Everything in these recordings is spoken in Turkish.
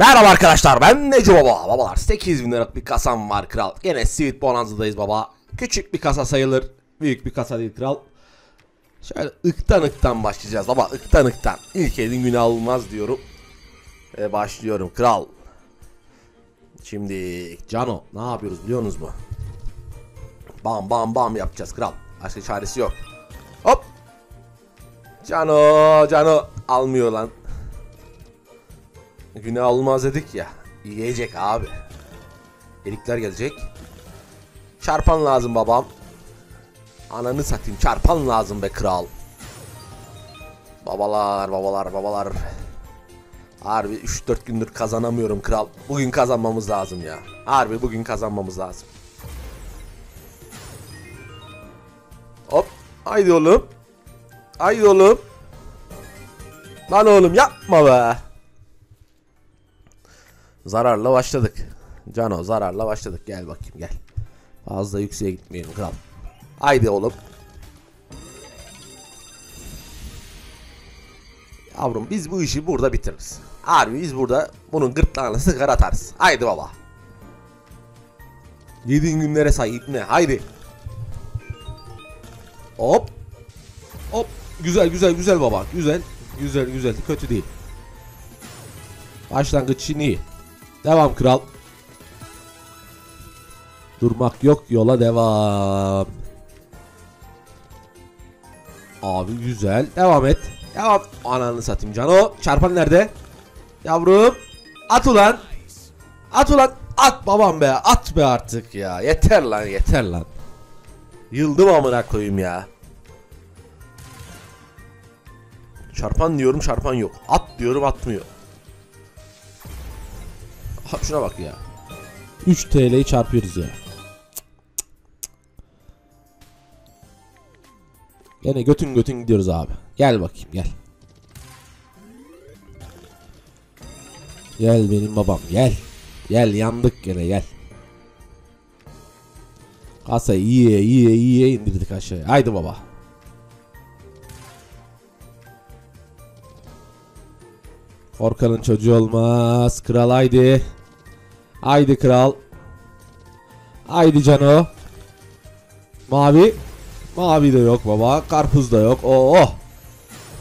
Merhaba arkadaşlar ben Neci Baba. Babalar 8 bin liralık bir kasam var kral. Yine Sweet Bonanza'dayız baba. Küçük bir kasa sayılır. Büyük bir kasa değil kral. Şöyle ıktan ıktan başlayacağız baba. ıktan ıktan. İlk elin günah olmaz diyorum. Ve başlıyorum kral. Şimdi Cano ne yapıyoruz biliyorsunuz mu? Bam bam bam yapacağız kral. Başka çaresi yok. Hop. Cano Cano almıyor lan. Günah olmaz dedik ya. Yiyecek abi. Elikler gelecek. Çarpan lazım babam. Ananı satayım çarpan lazım be kral. Babalar babalar babalar. Harbi 3-4 gündür kazanamıyorum kral. Bugün kazanmamız lazım ya. Harbi bugün kazanmamız lazım. Hop. Haydi oğlum. Haydi oğlum. Lan oğlum yapma be. Zararla başladık. Cano zararla başladık. Gel bakayım gel. Fazla yükseğe gitmeyelim kral. Haydi oğlum. Yavrum biz bu işi burada bitiririz. Harbi biz burada bunun gırtlağına sigara atarız. Haydi baba. Yediğin günlere say ne? Haydi. Hop. Hop. Güzel güzel güzel baba. Güzel. Güzel güzel. Kötü değil. Başlangıç için iyi. Devam kral. Durmak yok yola devam. Abi güzel. Devam et. Devam. Ananı satayım Cano. Çarpan nerede? Yavrum. At ulan. At ulan. At babam be. At be artık ya. Yeter lan yeter lan. Yıldım amına koyayım ya. Çarpan diyorum çarpan yok. At diyorum atmıyor. Ha, şuna bak ya. 3 TL'yi çarpıyoruz ya. Gene götün götün gidiyoruz abi. Gel bakayım gel. Gel benim babam gel. Gel yandık gene gel. Kasayı iyiye iyiye iyiye indirdik aşağıya. Haydi baba. Korkanın çocuğu olmaz. Kral haydi. Haydi kral. Haydi Cano. Mavi. Mavi de yok baba. Karpuz da yok. Oo.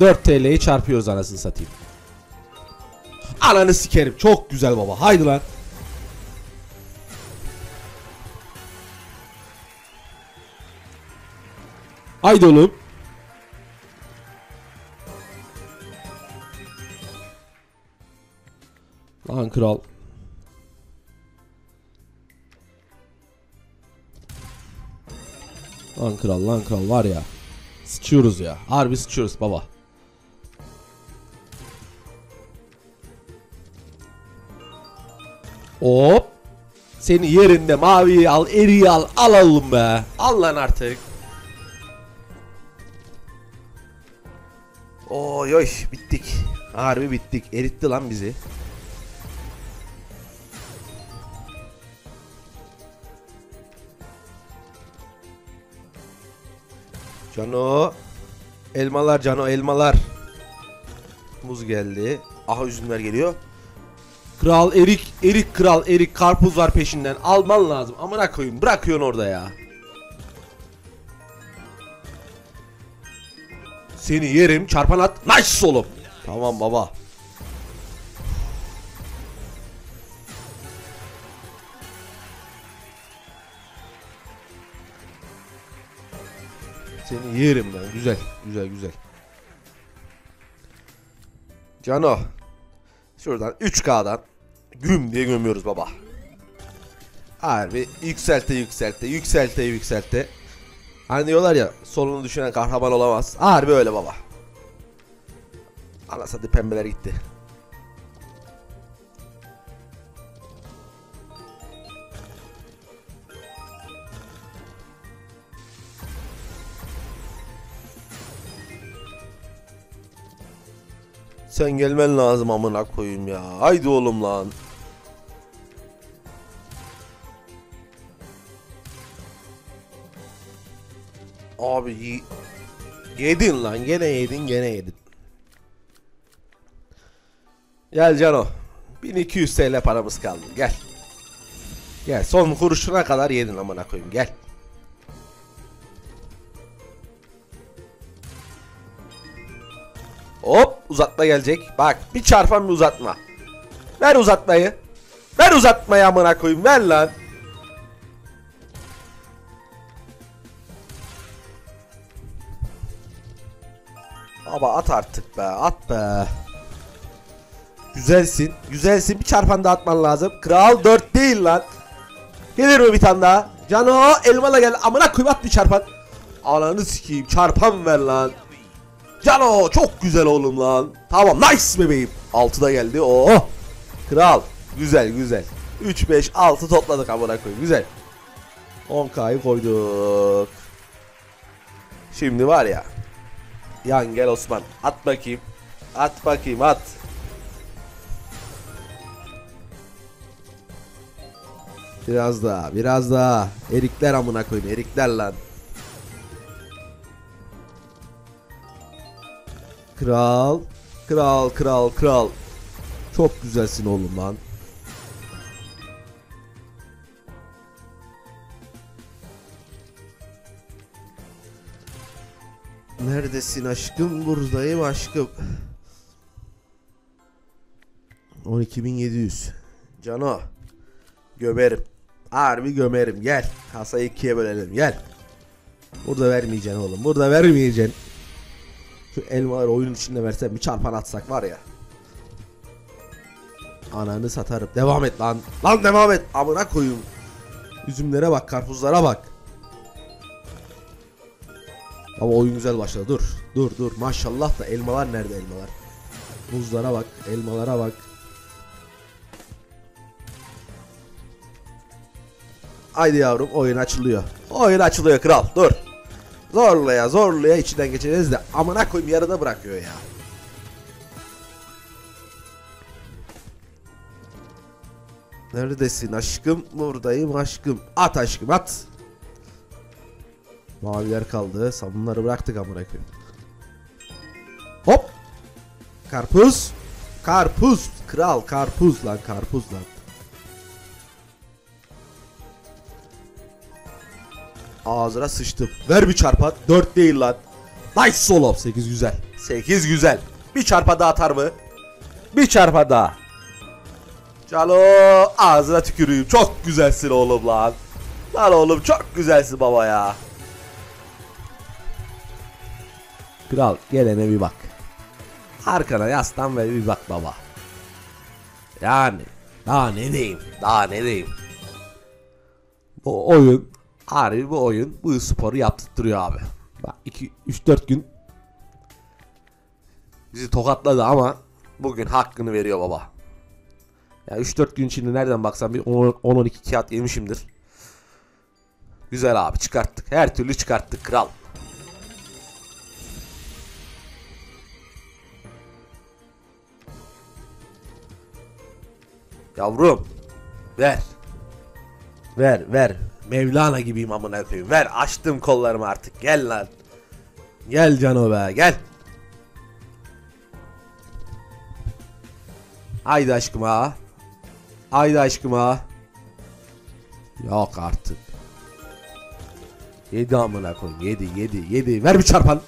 4 TL'yi çarpıyoruz anasını satayım. Ananı sikerim. Çok güzel baba. Haydi lan. Haydi oğlum. Lan kral. Lan kral lan kral var ya. Sıçıyoruz ya. Harbi sıçıyoruz baba. Hop. Seni yerinde maviyi al, eriyi al, alalım be. Al lan artık. Oy oy bittik. Harbi bittik. Eritti lan bizi. Cano. Elmalar Cano elmalar. Muz geldi. Aha üzümler geliyor. Kral erik, erik kral, erik karpuz var peşinden. Alman lazım. Amına koyayım. Bırakıyorsun orada ya. Seni yerim. Çarpan at. Nice oğlum. Tamam baba. Yerim ben. Güzel. Güzel güzel. Cano. Şuradan 3K'dan güm diye gömüyoruz baba. Harbi yükselte yükselte yükselte yükselte. Hani diyorlar ya solunu düşünen kahraman olamaz. Harbi öyle baba. Anasını pembeler gitti. Sen gelmen lazım amına koyayım ya. Haydi oğlum lan. Abi yedin lan gene yedin gene yedin. Gel Cano. 1200 TL paramız kaldı. Gel. Gel son kuruşuna kadar yedin amına koyayım gel. Uzatma gelecek. Bak bir çarpan bir uzatma. Ver uzatmayı. Ver uzatmayı amına koyayım ver lan. Baba at artık be at be. Güzelsin. Güzelsin. Bir çarpan daha atman lazım. Kral 4 değil lan. Gelir mi bir tane daha? Cano elmala gel. Amına koyayım at bir çarpan. Ananı sikeyim. Çarpan ver lan. Cano çok güzel oğlum lan. Tamam nice bebeğim. 6 da geldi. Oo. Kral. Güzel güzel. 3 5 6 topladık amına koyayım. Güzel. 10k'yı koyduk. Şimdi var ya. Yan gel Osman. At bakayım. At bakayım at. Biraz daha, biraz daha. Erikler amına koyayım, erikler lan. Kral, kral, kral, kral. Çok güzelsin oğlum lan. Neredesin aşkım? Buradayım aşkım. 12700. Cano. Gömerim. Harbi gömerim. Gel. Kasayı ikiye bölelim. Gel. Burada vermeyeceksin oğlum. Burada vermeyeceksin. Şu elmaları oyunun içinde versen bir çarpan atsak var ya. Ananı satarım. Devam et lan. Lan devam et. Amına koyayım. Üzümlere bak. Karpuzlara bak. Ama oyun güzel başladı. Dur. Dur dur. Maşallah da elmalar nerede elmalar? Muzlara bak. Elmalara bak. Haydi yavrum oyun açılıyor. Oyun açılıyor kral. Dur. Zorlaya zorlaya içinden geçeceğiz de amına koyayım yarıda bırakıyor ya. Neredesin aşkım? Buradayım aşkım. At aşkım at. Maviler kaldı. Sabunları bıraktık amına koyayım. Hop. Karpuz. Karpuz. Kral karpuz lan karpuz lan. Ağzına sıçtım. Ver bir çarpan. 4 değil lan. Nice oğlum. 8 güzel. 8 güzel. Bir çarpa daha atar mı? Bir çarpa daha. Calo ağzına tüküreyim. Çok güzelsin oğlum lan. Lan oğlum çok güzelsin baba ya. Kral gelene bir bak. Arkana yaslan ve bir bak baba. Yani daha ne diyeyim? Daha ne diyeyim? Bu oyun harbi bu oyun bu sporu yaptırtıyor abi. Bak 2 3 4 gün bizi tokatladı ama bugün hakkını veriyor baba. Ya 3-4 gün içinde nereden baksan bir 10-12 kağıt yemişimdir. Güzel abi çıkarttık. Her türlü çıkarttık kral. Yavrum ver. Ver ver. Mevlana gibiyim amına koyayım. Ver açtım kollarımı artık. Gel lan. Gel Cano be gel. Haydi aşkım ha. Haydi aşkım ha. Yok artık. Yedi amına koyayım. Yedi yedi yedi. Ver bir çarpan.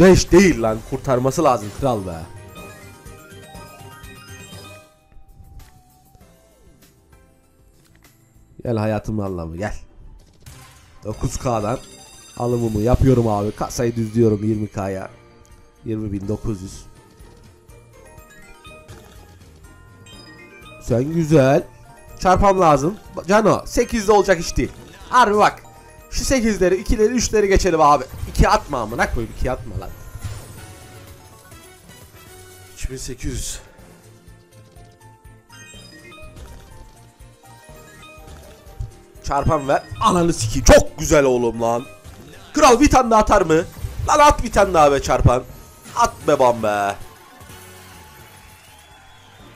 Beş değil lan. Kurtarması lazım kral be. Gel hayatımın anlamı gel. 9K'dan alımımı yapıyorum abi. Kasayı düzlüyorum 20K'ya. 20.900. Sen güzel. Çarpam lazım. Cano 8'de olacak iş değil. Harbi bak. Şu 8'leri, 2'leri, 3'leri geçelim abi. 2 atma amına koyayım 2 atma lan. 3800. Çarpan ver. Ananı sikeyim. Çok güzel oğlum lan. Kral bir tane daha atar mı? Lan at bir tane daha be çarpan. At be bam be.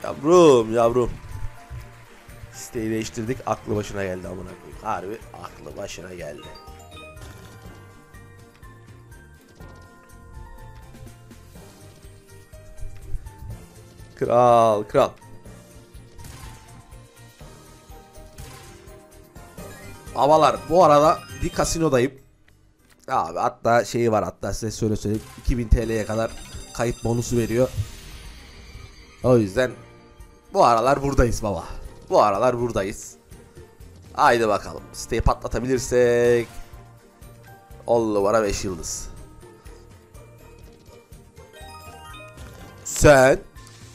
Yavrum yavrum. Siteyi değiştirdik. Aklı başına geldi amına koyayım. Harbi aklı başına geldi. Kral kral. Babalar bu arada bir kasinodayım. Abi hatta şeyi var hatta size söyle söyleyeyim 2000 TL'ye kadar kayıp bonusu veriyor. O yüzden bu aralar buradayız baba. Bu aralar buradayız. Haydi bakalım. Siteyi patlatabilirsek 10 numara 5 yıldız. Sen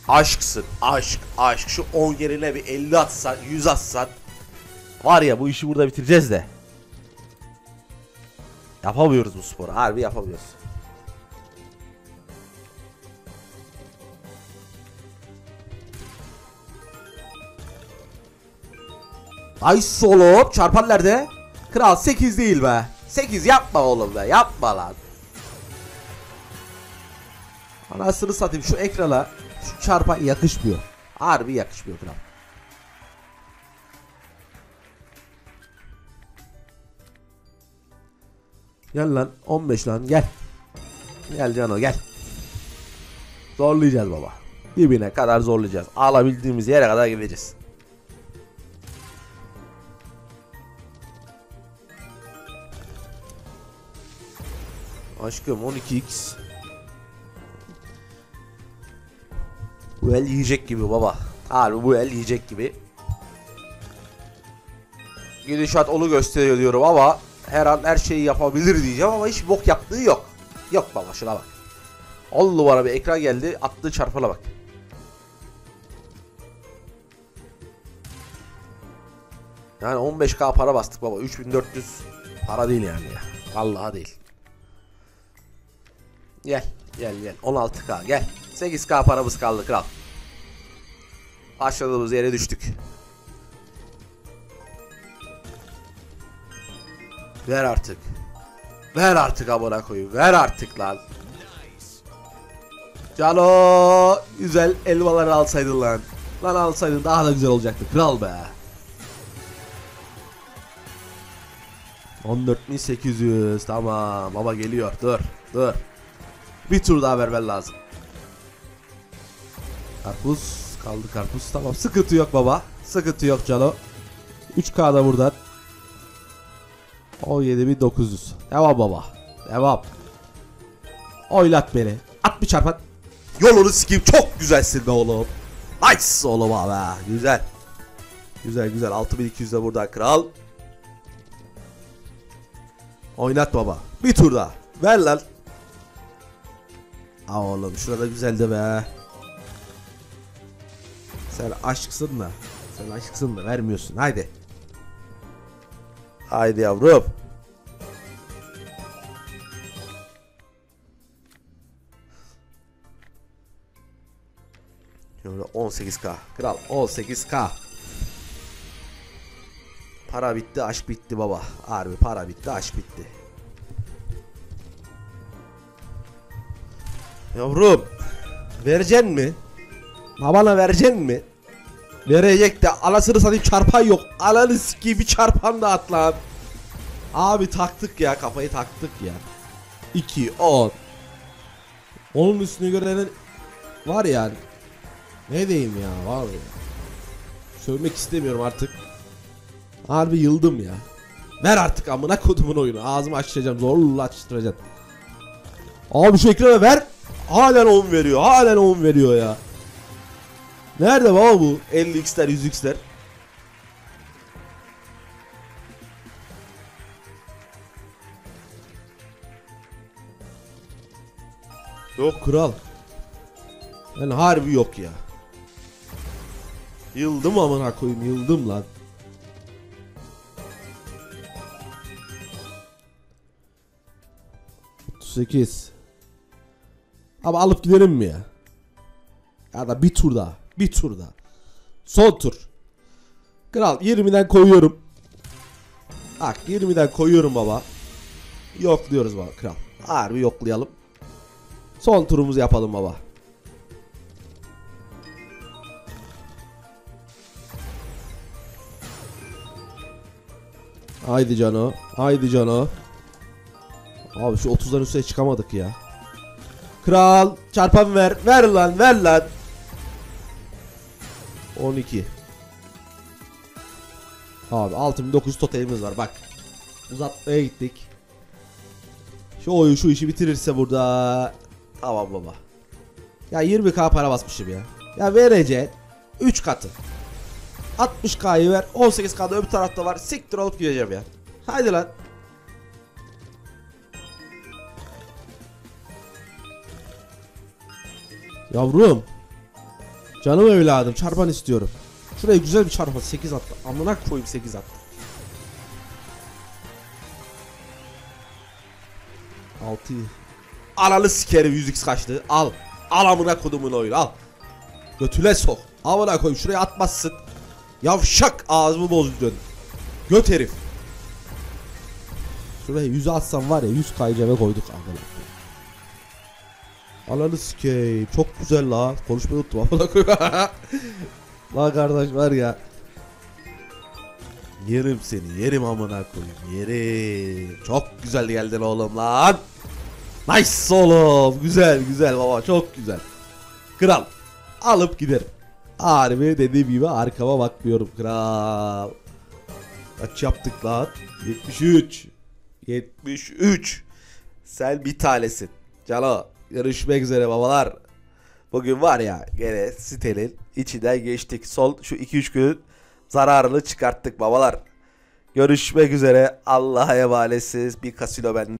aşksın. Aşk, aşk. Şu 10 yerine bir 50 atsan, 100 atsan var ya bu işi burada bitireceğiz de. Yapamıyoruz bu sporu. Harbi yapamıyoruz. Ay solo çarpan nerede? Kral 8 değil be. 8 yapma oğlum be. Yapma lan. Anasını satayım şu ekrana şu çarpan yakışmıyor. Harbi yakışmıyor kral. Gel lan 15 lan gel. Gel Cano gel. Zorlayacağız baba. Dibine kadar zorlayacağız. Alabildiğimiz yere kadar gideceğiz. Aşkım 12x. Bu el yiyecek gibi baba. Harbi bu el yiyecek gibi. Gidişat onu gösteriyor diyorum ama her an her şeyi yapabilir diyeceğim ama hiç bok yaptığı yok. Yok baba şuna bak. 10 numara bir ekran geldi attığı çarpana bak. Yani 15k para bastık baba 3400 para değil yani ya. Vallahi değil. Gel gel gel 16k gel 8k paramız kaldı kral. Başladığımız yere düştük. Ver artık. Ver artık amına koyayım. Ver artık lan. Cano güzel elmaları alsaydın lan. Lan alsaydın daha da güzel olacaktı. Kral be. 14800 tamam baba geliyor dur dur bir tur daha vermen lazım karpuz kaldı karpuz tamam sıkıntı yok baba sıkıntı yok Cano 3K'da buradan 17900 devam baba devam oylat beni at bir çarpan yolunu sikeyim çok güzelsin be oğlum nice oğlum abi güzel güzel güzel 6200'de buradan kral Oynat baba. Bir tur daha. Ver lan. Aa oğlum şurada güzeldi be. Sen aşksın da. Sen aşksın da vermiyorsun. Haydi. Haydi yavrum. Şöyle 18k. Kral 18k. Para bitti, aşk bitti baba. Harbi para bitti, aşk bitti. Yavrum, vereceksin mi? Babana vereceksin mi? Verecek de anasını satayım çarpan yok. Ananı sikeyim bir çarpan da at lan. Abi taktık ya kafayı taktık ya. 2 10 Onun üstüne göre var yani. Ne diyeyim ya var ya. Sövmek istemiyorum artık. Harbi yıldım ya. Ver artık amına kodumun oyunu. Ağzımı açacağım. Zorla açtıracağım. Abi şu ekrana ver. Halen 10 veriyor. Halen 10 veriyor ya. Nerede baba bu? 50x'ler 100x'ler. Yok kral. Yani harbi yok ya. Yıldım amına koyayım yıldım lan. Sekiz. Abi alıp gidelim mi ya? Ya da bir tur daha. Bir tur daha. Son tur. Kral 20'den koyuyorum. Bak 20'den koyuyorum baba. Yokluyoruz baba kral. Harbi yoklayalım. Son turumuzu yapalım baba. Haydi Cano. Haydi Cano. Abi şu 30'ların üstüne çıkamadık ya. Kral çarpan ver. Ver lan ver lan. 12. Abi 6900 totalimiz var bak. Uzatmaya gittik. Şu oyun şu işi bitirirse burada. Tamam baba. Ya 20k para basmışım ya. Ya verece 3 katı. 60k'yı ver 18k'da öbür tarafta var. Siktir olup gideceğim ya. Haydi lan. Yavrum. Canım evladım çarpan istiyorum. Şuraya güzel bir çarpan 8 attı. Amına koyayım 8 attı. 6 Analı sikerim 100x kaçtı. Al. Al amına kodumun oyunu al. Götüne sok. Amına koyayım şuraya atmazsın. Yavşak ağzımı bozdun. Göt herif. Şuraya 100 atsam var ya 100 kayceme koyduk amına. Ananı sikeyim. Çok güzel la. Konuşmayı unuttum amına la kardeş var ya. Yerim seni. Yerim amına koyayım. Yerim. Çok güzel geldin oğlum lan. Nice oğlum. Güzel güzel baba. Çok güzel. Kral. Alıp giderim. Harbi dediğim gibi arkama bakmıyorum kral. Kaç yaptık lan? 73. 73. Sen bir tanesin. Cano. Görüşmek üzere babalar. Bugün var ya gene sitenin içinden geçtik. Sol şu 2-3 günün zararını çıkarttık babalar. Görüşmek üzere. Allah'a emanetsiniz. Bir kasino ben.